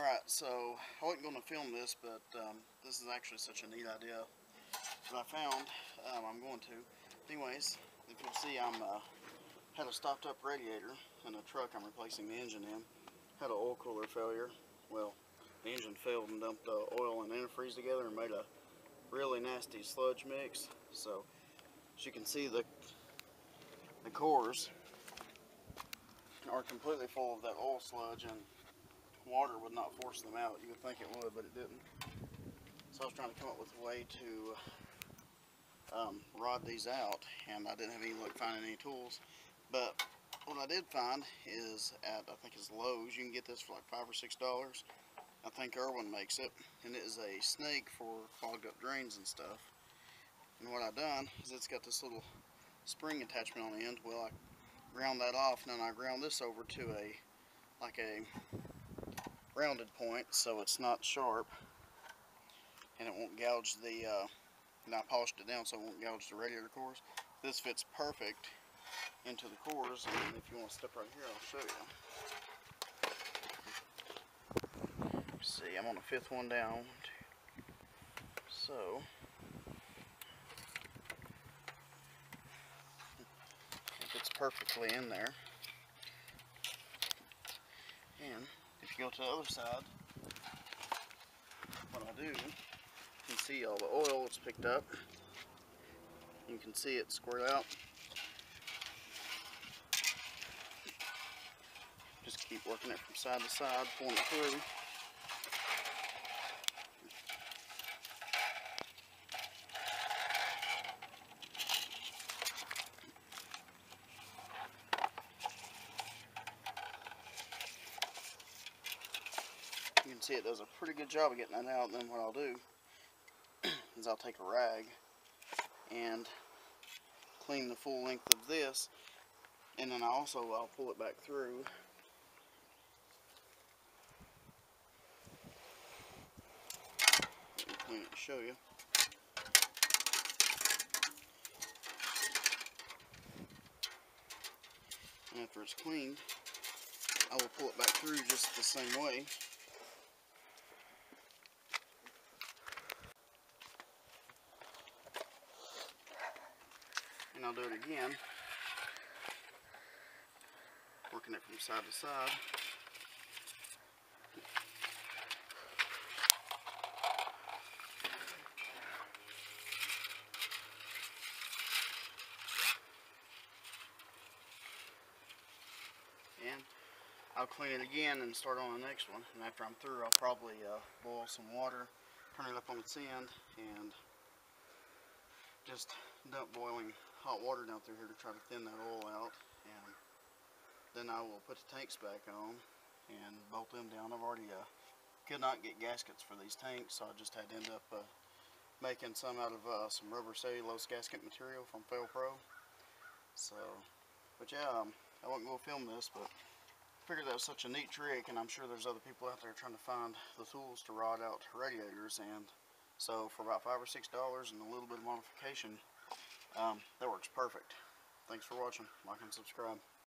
Alright, so I wasn't going to film this, but um, this is actually such a neat idea that I found. Um, I'm going to. Anyways, if you'll see, I'm uh, had a stopped up radiator in a truck I'm replacing the engine in. Had an oil cooler failure. Well, the engine failed and dumped the oil and antifreeze together and made a really nasty sludge mix. So, as you can see, the the cores are completely full of that oil sludge and water would not force them out. You would think it would, but it didn't. So I was trying to come up with a way to um, rod these out, and I didn't have any luck finding any tools. But what I did find is at, I think it's Lowe's, you can get this for like five or six dollars. I think Irwin makes it, and it is a snake for clogged up drains and stuff. And what I've done is it's got this little spring attachment on the end. Well, I ground that off, and then I ground this over to a, like a rounded point so it's not sharp. And it won't gouge the uh, and I polished it down so it won't gouge the radiator cores. This fits perfect into the cores and if you want to step right here I'll show you see I'm on the fifth one down. So. It fits perfectly in there. And if you go to the other side, what I'll do, you can see all the oil it's picked up. You can see it squirt out. Just keep working it from side to side, pulling it through. Can see it does a pretty good job of getting that out. And then what I'll do is I'll take a rag and clean the full length of this. And then I also I'll pull it back through. Let me clean it to show you. And after it's cleaned, I will pull it back through just the same way. I'll do it again. Working it from side to side. And I'll clean it again and start on the next one. And after I'm through I'll probably uh, boil some water turn it up on its end and just dump boiling hot water down through here to try to thin that oil out and then I will put the tanks back on and bolt them down. I've already uh, could not get gaskets for these tanks so I just had to end up uh, making some out of uh, some rubber cellulose gasket material from Fel-Pro. So, but yeah, um, I going to film this but I figured that was such a neat trick and I'm sure there's other people out there trying to find the tools to rod out radiators and so for about five or six dollars and a little bit of modification um, that works perfect. Thanks for watching. Like and subscribe.